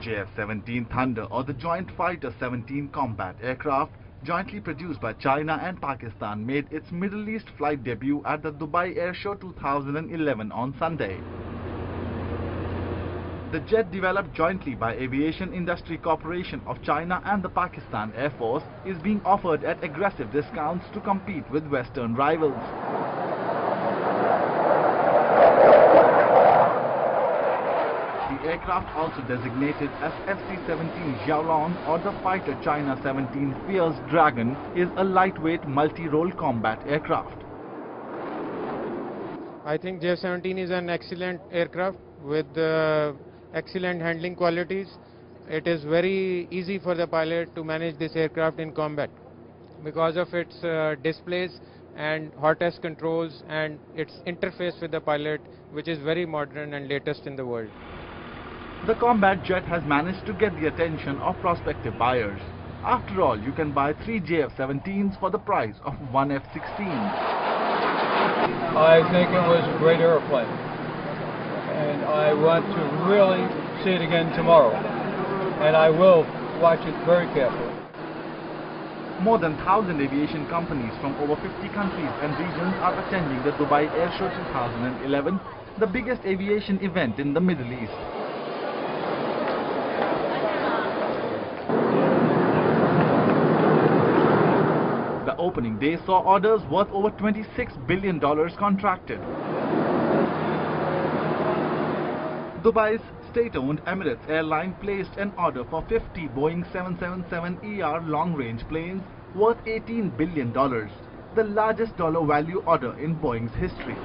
JF-17 Thunder or the Joint Fighter 17 combat aircraft jointly produced by China and Pakistan made its Middle East flight debut at the Dubai Air Show 2011 on Sunday. The jet developed jointly by Aviation Industry Corporation of China and the Pakistan Air Force is being offered at aggressive discounts to compete with Western rivals. Aircraft also designated as FC-17 Xiaolong or the fighter China 17 Fierce Dragon is a lightweight multi-role combat aircraft. I think JF-17 is an excellent aircraft with uh, excellent handling qualities. It is very easy for the pilot to manage this aircraft in combat because of its uh, displays and HOTAS controls and its interface with the pilot which is very modern and latest in the world. The combat jet has managed to get the attention of prospective buyers. After all, you can buy three JF-17s for the price of one F-16. I think it was a great airplane. And I want to really see it again tomorrow. And I will watch it very carefully. More than 1,000 aviation companies from over 50 countries and regions are attending the Dubai Air Show 2011, the biggest aviation event in the Middle East. Opening day saw orders worth over $26 billion contracted. Dubai's state-owned Emirates airline placed an order for 50 Boeing 777ER long-range planes worth $18 billion, the largest dollar value order in Boeing's history.